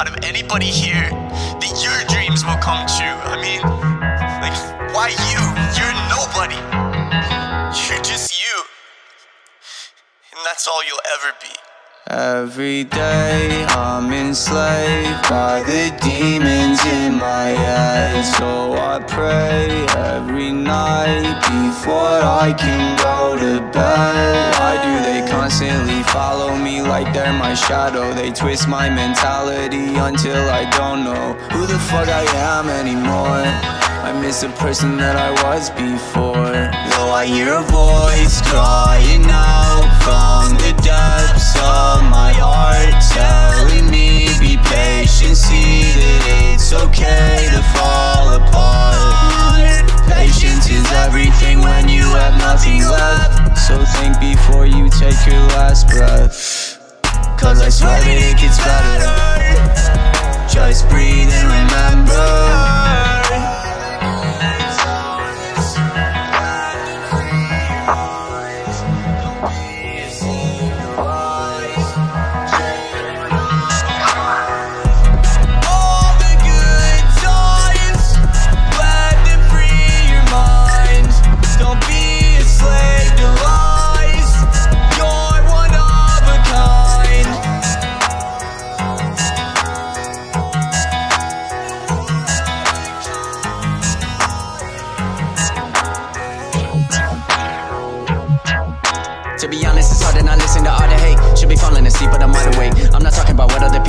out of anybody here that your dreams will come true. I mean, like, why you? You're nobody. You're just you. And that's all you'll ever be. Every day I'm enslaved by the demons in my head. So I pray every night before I can go to bed. Why do they constantly follow me like they're my shadow? They twist my mentality until I don't know who the fuck I am anymore I miss the person that I was before. Though I hear a voice crying out from the depths of my heart Telling me listen to all the hate. Should be falling asleep, but I'm wide awake. I'm not talking about what other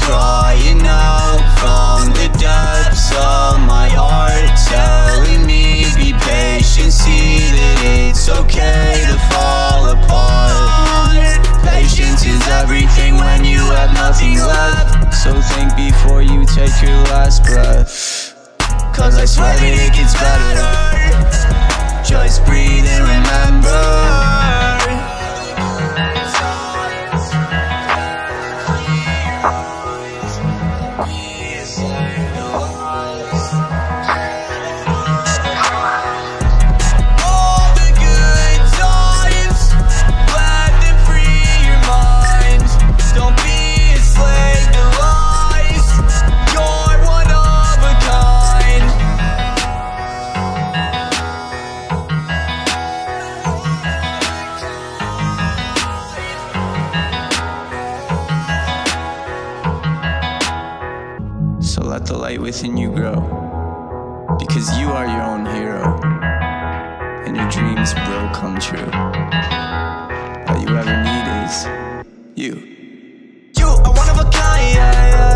crying out from the depths of my heart Telling me be patient, see that it's okay to fall apart. Patience is everything when you have nothing left. So think before you take your last breath. Cause I swear it gets better. Just breathe and remember let the light within you grow. Because you are your own hero, and your dreams will come true. All you ever need is you. You are one of a kind, yeah, yeah.